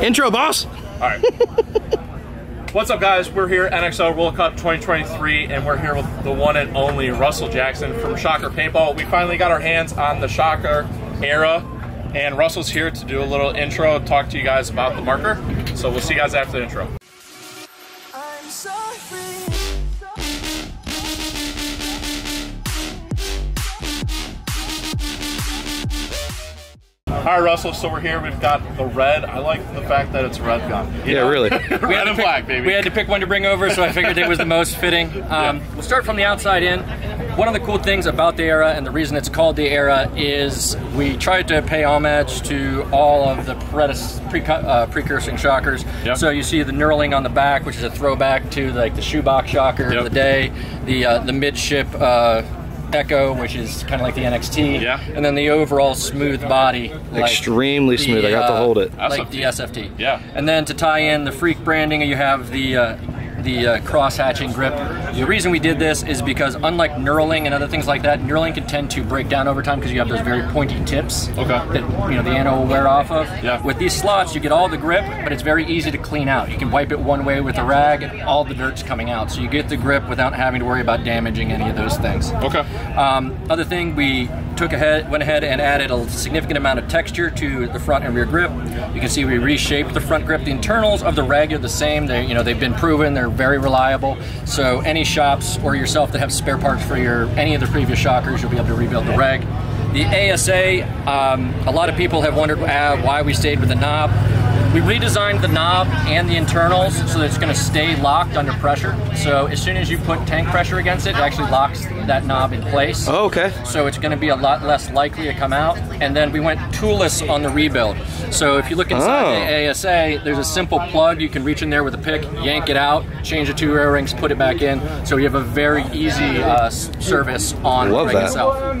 Intro, boss. All right. What's up, guys? We're here at NXL World Cup 2023, and we're here with the one and only Russel Jackson from Shocker Paintball. We finally got our hands on the Shocker era, and Russel's here to do a little intro, talk to you guys about the marker. So we'll see you guys after the intro. I'm so free. All right, Russel. So we're here. We've got the red. I like the fact that it's red gun. You Yeah, know? really. red and black, baby. We had to pick one to bring over, so I figured it was the most fitting. Um, We'll start from the outside in. One of the cool things about the era, and the reason it's called the era, is we tried to pay homage to all of the predec- pre- uh, precursing shockers. Yep. So you see the knurling on the back, which is a throwback to like the shoebox shocker Yep. of the day, the uh, the midship. Uh, Echo, which is kind of like the NXT, Yeah. and then the overall smooth body, like Extremely the, smooth. I got to uh, hold it. like the SFT. Yeah. And then to tie in the freak branding, you have the uh, the uh, cross hatching grip. The reason we did this is because unlike knurling and other things like that, knurling can tend to break down over time because you have those very pointy tips Okay. that you know the anno will wear off of. Yeah. With these slots, you get all the grip, but it's very easy to clean out. You can wipe it one way with a rag, and all the dirt's coming out. So you get the grip without having to worry about damaging any of those things. Okay. Um, other thing, we took ahead, went ahead and added a significant amount of texture to the front and rear grip. You can see we reshaped the front grip. The internals of the reg are the same. They, you know, they've been proven. They're very reliable. So any shops or yourself that have spare parts for your any of the previous shockers, you'll be able to rebuild the reg. The ASA, um, a lot of people have wondered uh, why we stayed with the knob. We redesigned the knob and the internals so that it's going to stay locked under pressure. So as soon as you put tank pressure against it, it actually locks that knob in place. Oh, okay. So it's going to be a lot less likely to come out. And then we went toolless on the rebuild. So if you look inside Oh. the ASA, there's a simple plug. You can reach in there with a pick, yank it out, change the two air rings, put it back in. So you have a very easy uh, service on Love the ring that. itself.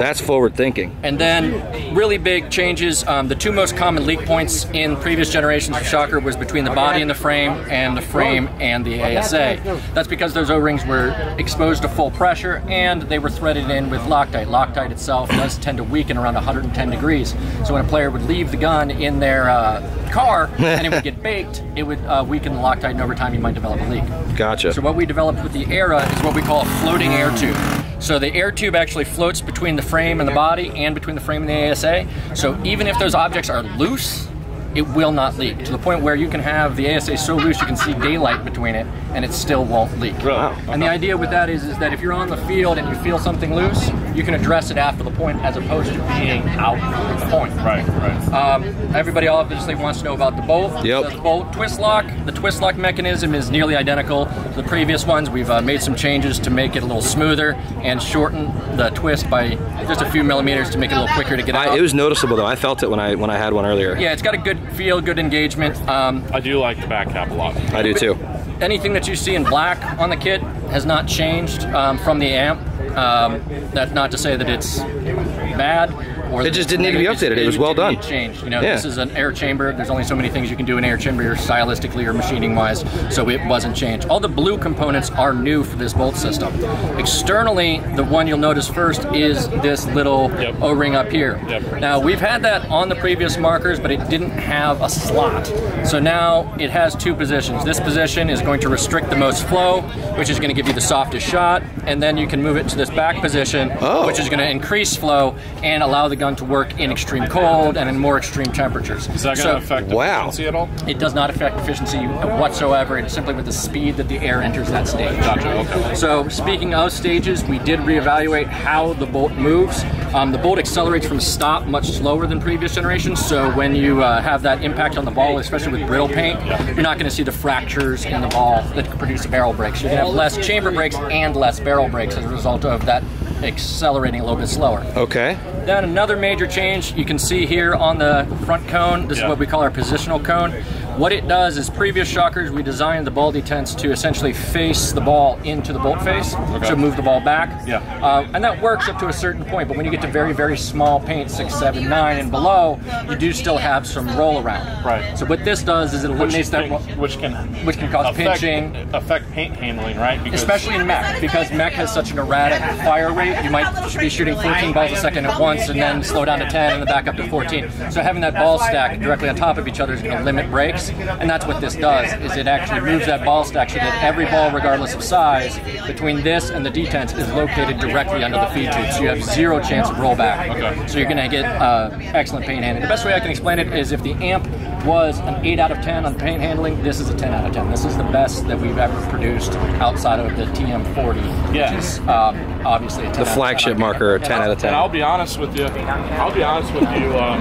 That's forward thinking. And then really big changes. Um, the two most common leak points in previous generations of Shocker was between the body and the frame, and the frame and the ASA. That's because those O-rings were exposed to full pressure and they were threaded in with Loctite. Loctite itself does tend to weaken around 110 degrees. So when a player would leave the gun in their uh, car and it would get baked, it would uh, weaken the Loctite, and over time you might develop a leak. Gotcha. So what we developed with the Era is what we call a floating air tube. So the air tube actually floats between the frame and the body and between the frame and the ASA. So even if those objects are loose, it will not leak to the point where you can have the ASA so loose you can see daylight between it and it still won't leak. Really? And the idea with that is, is that if you're on the field and you feel something loose, you can address it after the point as opposed to being out from the point. Right, right. Um, everybody obviously wants to know about the bolt. Yep. The bolt twist lock. The twist lock mechanism is nearly identical to the previous ones. We've uh, made some changes to make it a little smoother and shorten the twist by just a few millimeters to make it a little quicker to get out. I, it was noticeable though. I felt it when I when I had one earlier. yeah, it's got a good feel, good engagement. Um, I do like the back cap a lot. I do too. anything that you see in black on the kit has not changed um, from the amp. Um, that's not to say that it's bad. Or It just didn't need to be updated. It was well done. Changed. You know, Yeah. this is an air chamber. There's only so many things you can do in air chamber, stylistically or machining wise. So it wasn't changed. All the blue components are new for this bolt system. Externally, the one you'll notice first is this little Yep. O-ring up here. Yep. Now we've had that on the previous markers, but it didn't have a slot. So now it has two positions. This position is going to restrict the most flow, which is going to give you the softest shot, and then you can move it to this back position, Oh. which is going to increase flow and allow the gun to work in extreme cold and in more extreme temperatures. Is that going to So affect Wow. efficiency at all? It does not affect efficiency whatsoever. It's simply with the speed that the air enters that stage. Gotcha, okay. So speaking of stages, we did reevaluate how the bolt moves. Um, the bolt accelerates from stop much slower than previous generations. So when you uh, have that impact on the ball, especially with brittle paint, you're not going to see the fractures in the ball that could produce barrel breaks. You're going to have less chamber breaks and less barrel breaks as a result of that accelerating a little bit slower. Okay. Then another major change you can see here on the front cone. This Yeah. is what we call our positional cone. What it does is previous shockers, we designed the ball detents to essentially face the ball into the bolt face, Okay. so move the ball back. Yeah. Um, and that works up to a certain point, but when you get to very, very small paint, six, seven, nine, and below, you do still have some roll around. Right. So what this does is it Which eliminates that. can, which can Which can cause affect, pinching. affect paint handling, right? Because Especially in mech, because mech has such an erratic fire rate. You might should be shooting 14 balls a second at once, and then slow down to 10, and then back up to 14. So having that ball stack directly on top of each other is going to limit breaks, and that's what this does. Is it actually moves that ball stack so that every ball, regardless of size, between this and the detents is located directly under the feed tube, so you have zero chance of rollback. Okay. So you're going to get uh, excellent paint handling. The best way I can explain it is if the amp was an 8 out of 10 on paint handling, this is a 10 out of 10. This is the best that we've ever produced outside of the TM40, Yeah. which is um, obviously a 10 The out of 10 flagship on paint marker, 10 out of 10. And I'll be honest with you. I'll be honest with you. Um,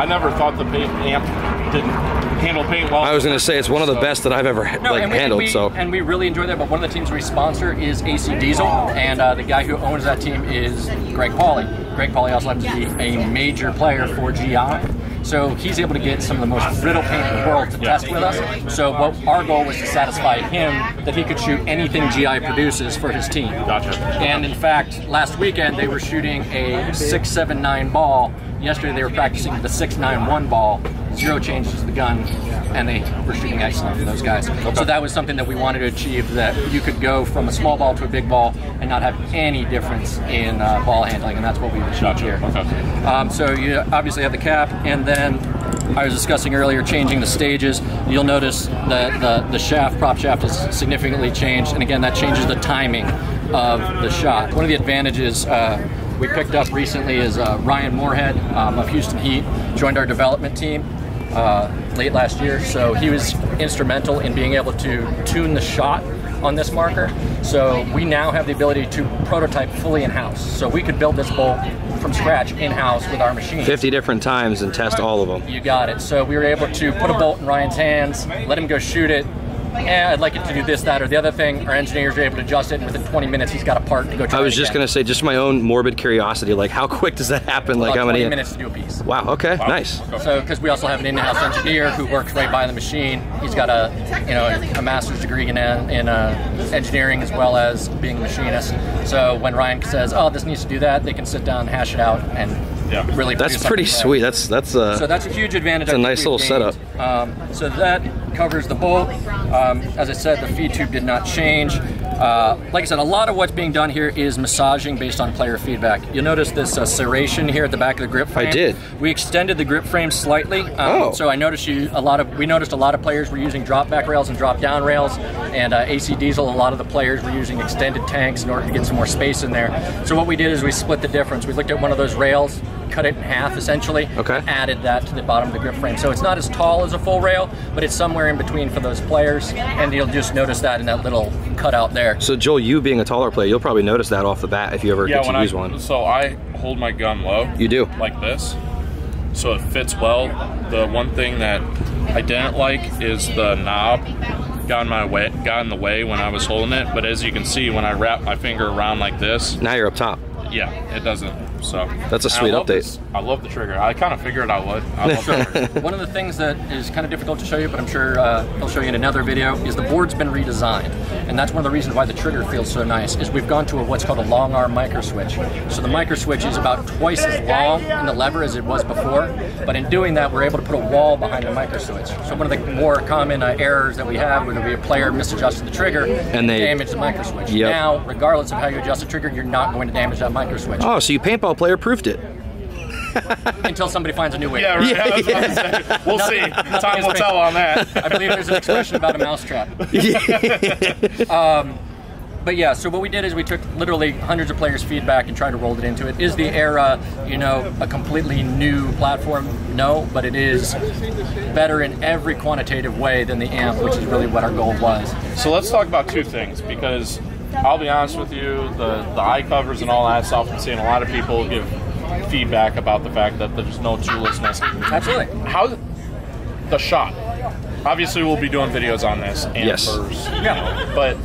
I never thought the paint amp didn't handle paint well. I was going to say it's one of the So- best that I've ever No, like and we, handled. we- so and we really enjoy that. But one of the teams we sponsor is AC Diesel, and uh, the guy who owns that team is Greg Pauly. Greg Pauly also happens to be a major player for GI. So he's able to get some of the most brittle paint in the world to test with us. So what our goal was to satisfy him that he could shoot anything GI produces for his team. Gotcha. And in fact, last weekend they were shooting a 679 ball. Yesterday they were practicing the 691 ball. Zero changes to the gun, and they were shooting excellent for those guys. So that was something that we wanted to achieve that you could go from a small ball to a big ball and not have any difference in uh, ball handling, and that's what we've achieved Gotcha. here. Okay. Um, so you obviously have the cap, and then I was discussing earlier changing the stages. You'll notice that the, the shaft, prop shaft, is significantly changed, and again, that changes the timing of the shot. One of the advantages uh, we picked up recently is uh, Ryan Moorhead um, of Houston Heat joined our development team. Uh, late last year, so he was instrumental in being able to tune the shot on this marker. So we now have the ability to prototype fully in house. So we could build this bolt from scratch in house with our machine. 50 different times and test all of them. You got it. So we were able to put a bolt in Ryan's hands, let him go shoot it. And I'd like it to do this, that, or the other thing. Our engineers are able to adjust it, and within 20 minutes, he's got a part to go try I was it just again. going to say, just my own morbid curiosity, like how quick does that happen? Like how many? minutes to do a piece. Wow. Okay. Nice. So, because we also have an in-house engineer who works right by the machine. He's got a, you know, a master's degree in, in uh, engineering as well as being a machinist. So when Ryan says, "Oh, this needs to do that," they can sit down, hash it out, and Yeah. really. That's pretty sweet. correct. That's that's uh. So that's a huge advantage. It's a I think nice little gained. Um, so that covers the bolt. Um, as I said, the feed tube did not change. Uh, like I said, a lot of what's being done here is massaging based on player feedback. You'll notice this uh, serration here at the back of the grip frame. I did. We extended the grip frame slightly. Um, Oh. So I noticed you a lot of we noticed a lot of players were using drop back rails and drop down rails, and uh, AC Diesel. A lot of the players were using extended tanks in order to get some more space in there. So what we did is we split the difference. We looked at one of those rails, cut it in half essentially, Okay. and added that to the bottom of the grip frame. So it's not as tall as a full rail, but it's somewhere in between for those players, and you'll just notice that in that little cutout there. So Joel, you being a taller player, you'll probably notice that off the bat if you ever Yeah, get when to I one. so I hold my gun low. You do. like this, so it fits well. The one thing that I didn't like is the knob got in my way, got in the way when I was holding it. But as you can see, when I wrap my finger around like this, Now you're up top. yeah, it doesn't. So That's a and I sweet update. this- I love the trigger. I kind of figured I would. I love the. One of the things that is kind of difficult to show you, but I'm sure uh, I'll show you in another video, is the board's been redesigned. And that's one of the reasons why the trigger feels so nice, is we've gone to a, what's called a long arm micro switch. So the micro switch is about twice as long in the lever as it was before, but in doing that, we're able to put a wall behind the micro switch. So one of the more common uh, errors that we have would be a player misadjusted the trigger And they- damage the micro switch. Yep. Now, regardless of how you adjust the trigger, you're not going to damage that micro switch Oh, so you paintball player proofed it. until somebody finds a new way. yeah, right. I was about to say, We'll see. Nothing- Time will tell on that. I believe there's an expression about a mousetrap. um, but yeah, so what we did is we took literally hundreds of players' feedback and tried to roll it into it. Is the era, you know, a completely new platform? No, but it is better in every quantitative way than the amp, which is really what our goal was. So let's talk about two things because I'll be honest with you, the the eye covers and all that stuff. I'm seeing a lot of people give feedback about the fact that there's no toollessness. Absolutely. How the shot? Obviously, we'll be doing videos on this and Yes. you Yeah. know, but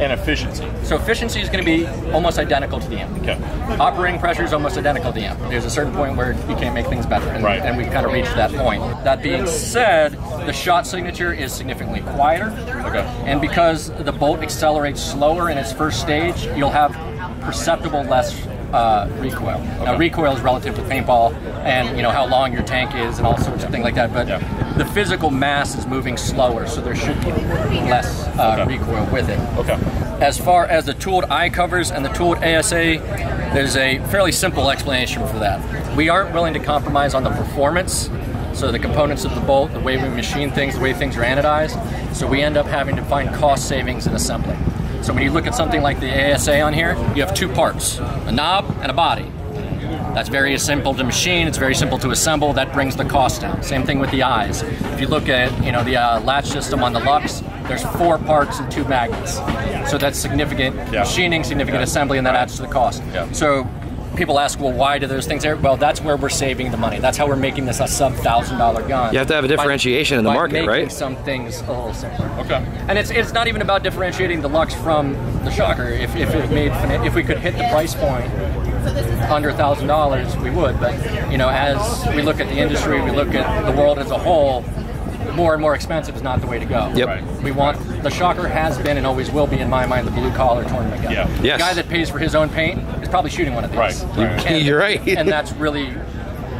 and efficiency. So efficiency is going to be almost identical to the amp. Okay. Operating pressure is almost identical to the amp. There's a certain point where you can't make things better, and, Right. and we've kind of reached that point. That being said, the shot signature is significantly quieter. Okay. And because the bolt accelerates slower in its first stage, you'll have perceptible less uh, recoil. Now, recoil is relative to paintball, and you know how long your tank is, and all sorts of things like that. But Yeah. The physical mass is moving slower, so there should be less uh, Okay. recoil with it. Okay. As far as the tooled eye covers and the tooled ASA, there's a fairly simple explanation for that. We aren't willing to compromise on the performance, so the components of the bolt, the way we machine things, the way things are anodized, so we end up having to find cost savings in assembly. So when you look at something like the ASA on here, you have two parts, a knob and a body. That's very simple to machine. It's very simple to assemble. That brings the cost down. Same thing with the eyes. If you look at you know the uh, latch system on the Luxe, there's four parts and two magnets. So that's significant Yeah. machining, significant Yeah. assembly, and that adds to the cost. Yeah. So people ask, well, why do those things there? Well, that's where we're saving the money. That's how we're making this a sub thousand dollar gun. You have to have a By- differentiation in the by market, making right? Some things a little simpler. Okay. And it's it's not even about differentiating the Luxe from the Shocker. If, if it made if we could hit the price point under a thousand dollars, we would. But you know, as we look at the industry, we look at the world as a whole. More and more expensive is not the way to go. Yep. Right. We want the Shocker has been and always will be in my mind the blue collar tournament gun. Yeah. Yes. The guy that pays for his own paint is probably shooting one of these. Right. right. And- You're right. and that's really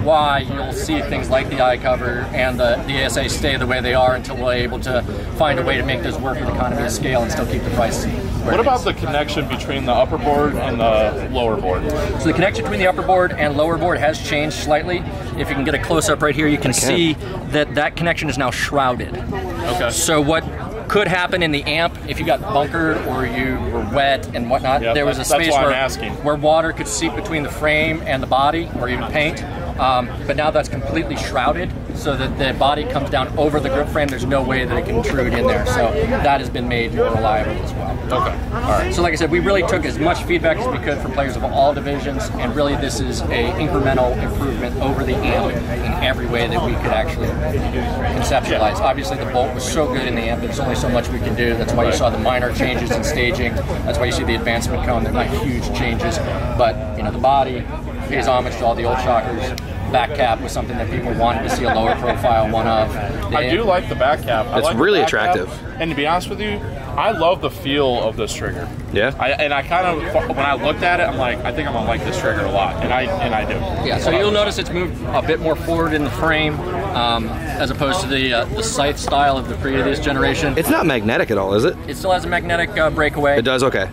why you'll see things like the eye cover and the, the ASA stay the way they are until we're able to find a way to make this work with economy of scale and still keep the price. What about the connection between the upper board and the lower board? So the connection between the upper board and lower board has changed slightly. If you can get a close up right here, you can see that that connection is now shrouded. Okay. So what could happen in the amp if you got bunkered or you were wet and whatnot? Yeah, there was a space where, where water could seep between the frame and the body or even paint. Um, but now that's completely shrouded, so that the body comes down over the grip frame. There's no way that it can intrude in there. So that has been made more reliable as well. Okay. All right. So, like I said, we really took as much feedback as we could from players of all divisions, and really, this is a incremental improvement over the amp in every way that we could actually conceptualize. Obviously, the bolt was so good in the amp; there's only so much we can do. That's why you saw the minor changes in staging. That's why you see the advancement cone. They're not huge changes, but you know, the body pays homage to all the old shockers. Back cap was something that people wanted to see a lower profile one of. I do like the back cap. It's like really back cap. attractive. And to be honest with you, I love the feel of this trigger. Yeah. I, and I kind of when I looked at it, I'm like, I think I'm gonna like this trigger a lot, and I and I do. Yeah, so you'll notice it's moved a bit more forward in the frame um, as opposed to the uh, the scythe style of the previous generation. It's not magnetic at all, is it? It still has a magnetic uh, breakaway. It does. Okay.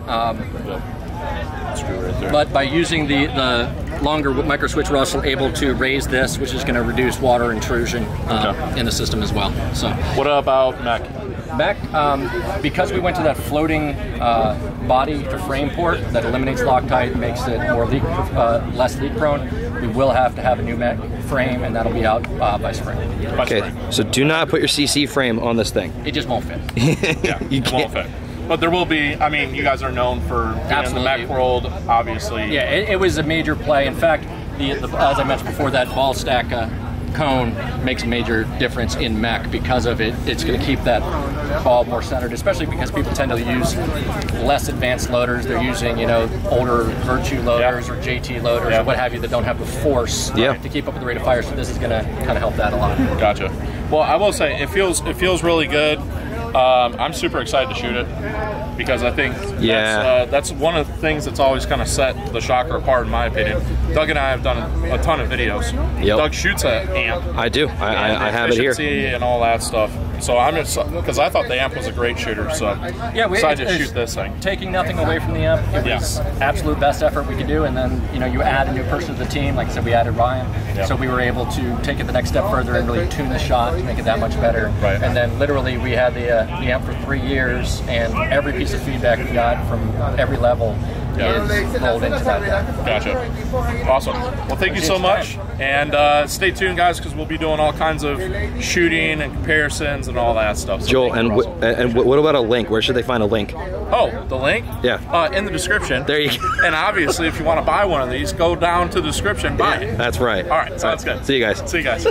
Screw right there. But by using the, the longer micro switch, we're also able to raise this, which is going to reduce water intrusion uh, Okay. in the system as well. So what about mech? mech, um, because we went to that floating uh, body to frame port that eliminates Loctite, makes it more leak, uh, less leak prone. We will have to have a new mech frame, and that'll be out uh, by spring. By Okay. spring. So do not put your CC frame on this thing. It just won't fit. Yeah, You it won't can't- fit. But there will be. I mean, you guys are known for being in the mech world, obviously. Yeah, it, it was a major play. In fact, the, the as I mentioned before, that ball stack uh, cone makes a major difference in mech because of it. It's going to keep that ball more centered, especially because people tend to use less advanced loaders. They're using you know older Virtue loaders Yeah. or JT loaders Yeah. or what have you that don't have the force Yeah. to keep up with the rate of fire. So this is going to kind of help that a lot. Gotcha. Well, I will say it feels it feels really good. Um, I'm super excited to shoot it because I think Yeah. that's, uh, that's one of the things that's always kind of set the shocker apart, in my opinion. Doug and I have done a ton of videos. Yep. Doug shoots an amp. I do. I, I, I have it here. and all that stuff. So I'm just because I thought the amp was a great shooter. So Yeah, we decided to it's- shoot this thing. Taking nothing away from the amp, it Yeah. was absolute best effort we could do. And then you know you add a new person to the team. Like I said, we added Ryan, Yeah. so we were able to take it the next step further and really tune the shot to make it that much better. Right. And then literally we had the uh, the amp for three years, and every piece of feedback we got from every level Yeah. is rolled into that deck. Gotcha. Awesome. Well, thank you so much, and uh, stay tuned, guys, because we'll be doing all kinds of shooting and comparisons and all that stuff. So Joel, and Russell. w- and w- what about a link? Where should they find a link? Oh, the link? Yeah. Uh, in the description. There you go. And obviously, if you want to buy one of these, go down to the description, buy it. That's right. All right, sounds good. See you guys. See you guys.